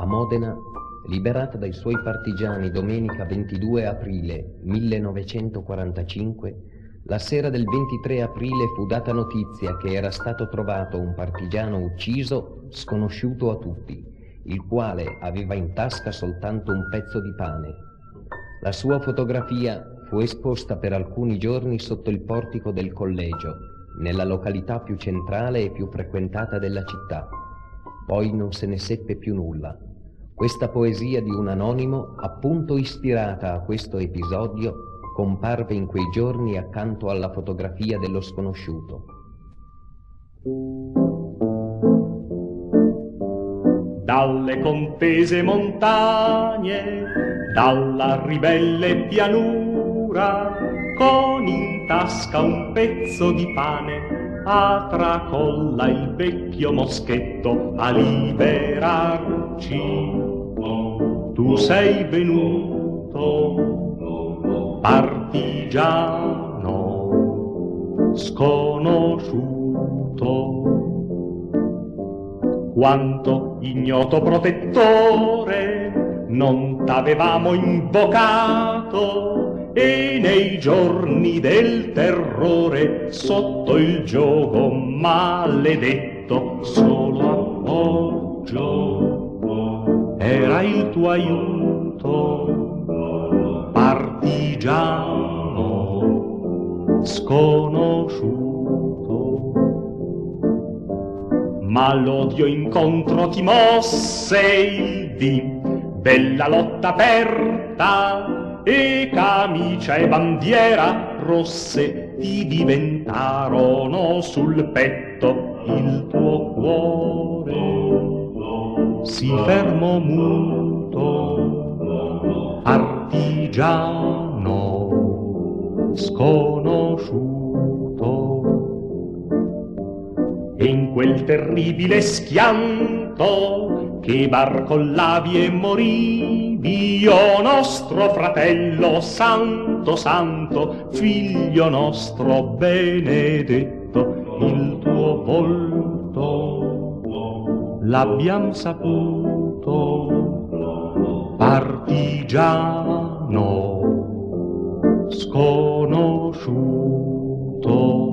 A Modena, liberata dai suoi partigiani domenica 22 aprile 1945, la sera del 23 aprile fu data notizia che era stato trovato un partigiano ucciso sconosciuto a tutti, il quale aveva in tasca soltanto un pezzo di pane. La sua fotografia fu esposta per alcuni giorni sotto il portico del collegio, nella località più centrale e più frequentata della città. Poi non se ne seppe più nulla. Questa poesia di un anonimo, appunto ispirata a questo episodio, comparve in quei giorni accanto alla fotografia dello sconosciuto. Dalle contese montagne, dalla ribelle pianura, con in tasca un pezzo di pane, a tracolla il vecchio moschetto a liberarci tu sei venuto partigiano sconosciuto. Quanto ignoto protettore non t'avevamo invocato e nei giorni del terrore sotto il gioco maledetto solo appoggio era il tuo aiuto, partigiano sconosciuto. Ma l'odio incontro ti mosse il dì della lotta aperta e camicia e bandiera rosse ti diventarono sul petto il tuo cuore si fermò muto, artigiano sconosciuto. E in quel terribile schianto che barcollavi e morivi, io nostro fratello santo, santo, figlio nostro benedetto, il tuo volto l'abbiam saputo, partigiano sconosciuto.